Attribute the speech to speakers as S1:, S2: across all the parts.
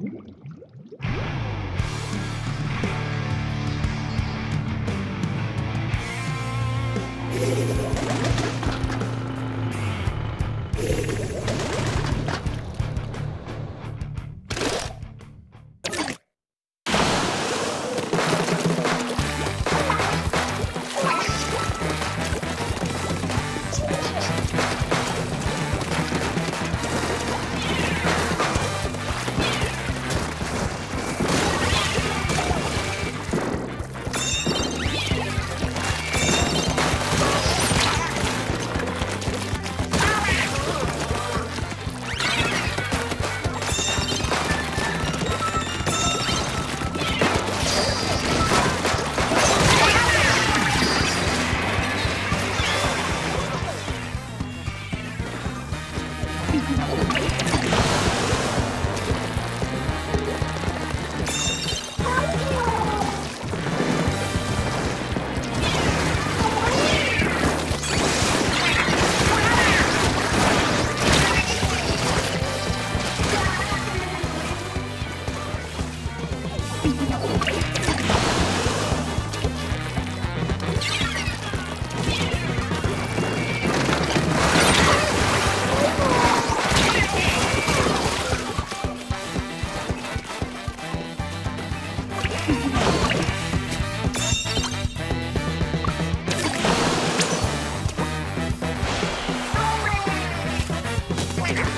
S1: Thank you. Just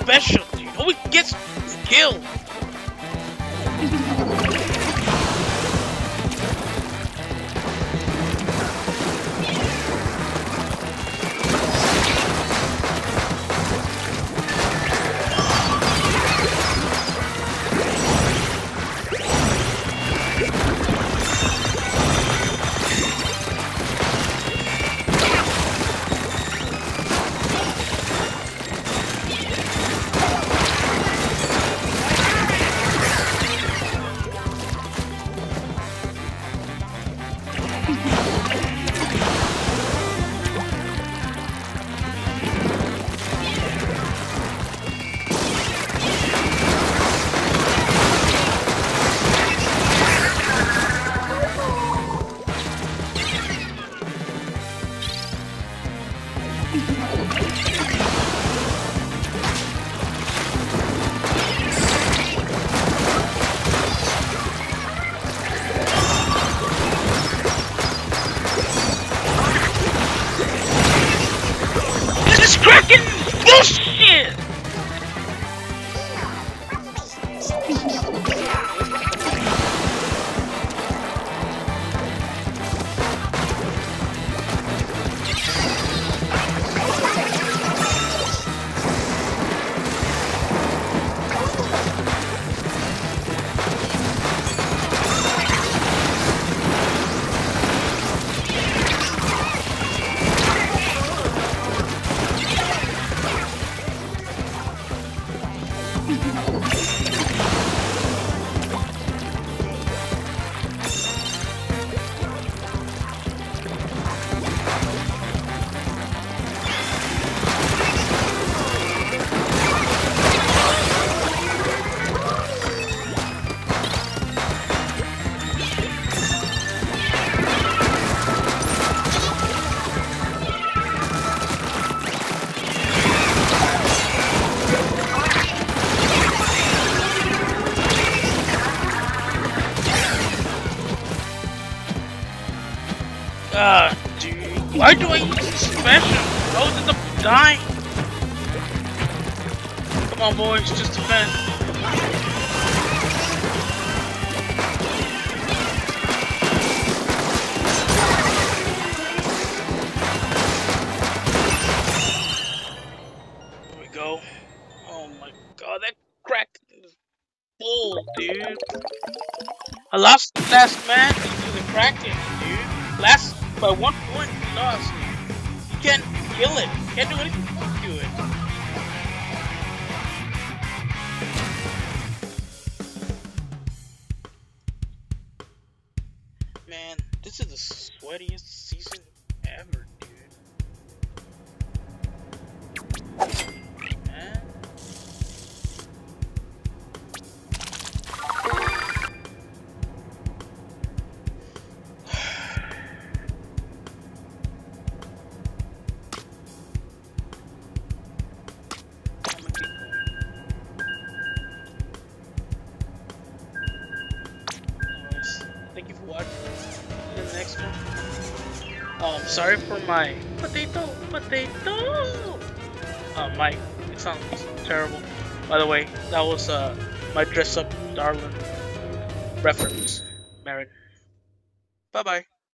S1: special? He always gets killed. this dying. Come on, boys, just defend. There we go. Oh my god, that crack is full, dude. I lost the last match to the Kraken, dude. Last by one point, lost. Can't kill it. You can't do anything to it. Man, this is the sweatiest season sorry for my potato, potato. Uh, my it sounds terrible. By the way, that was uh my dress up darling reference, Marin. Bye bye.